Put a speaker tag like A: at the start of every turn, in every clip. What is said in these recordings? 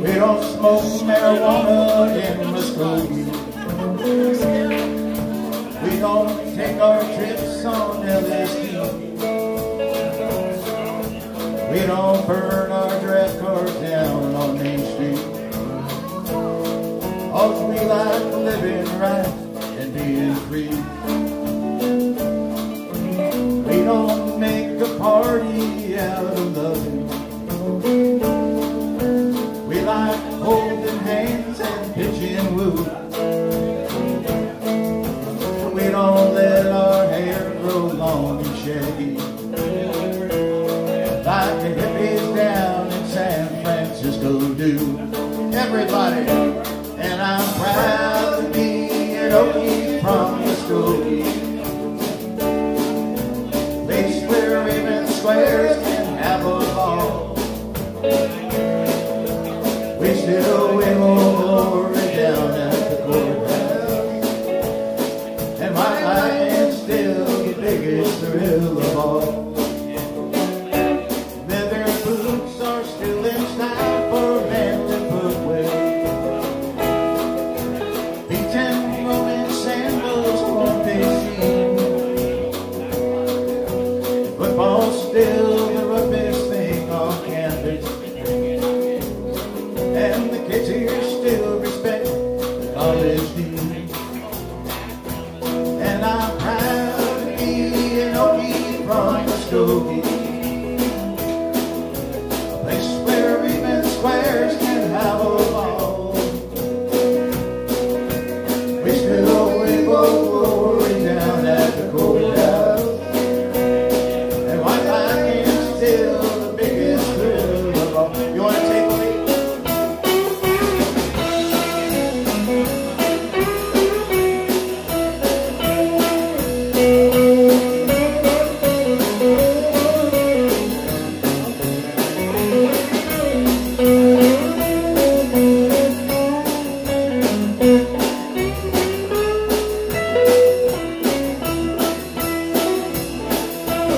A: We don't smoke marijuana in Muskogee. We don't take our trips on LSD. We don't burn our draft cars down on Main Street. All we like living right and being free. We don't make a party out of loving. We don't let our hair grow long and shaggy. Like the hippies down in San Francisco do. Everybody, and I'm proud and the kids still respect the college We still wiggle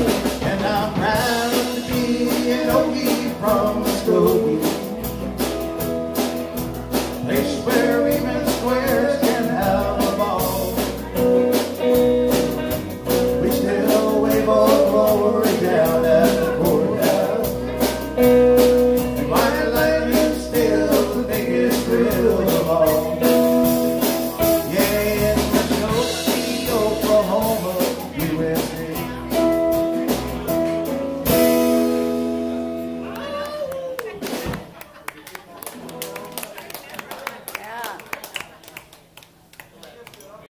A: And